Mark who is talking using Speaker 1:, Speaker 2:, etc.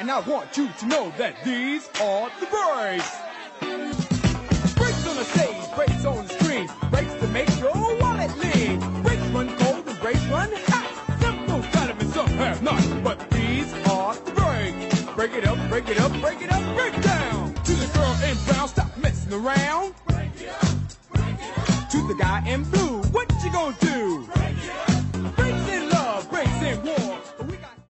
Speaker 1: And I want you to know that these are the breaks. Breaks on the stage, breaks on the screen, breaks to make your wallet lean. Breaks run cold and breaks run hot. Some folks got them and some have not. But these are the breaks. Break it up, break it up, break it up, break down. To the girl in brown, stop messing around. Break it up, break it up. To the guy in blue, what you gonna do?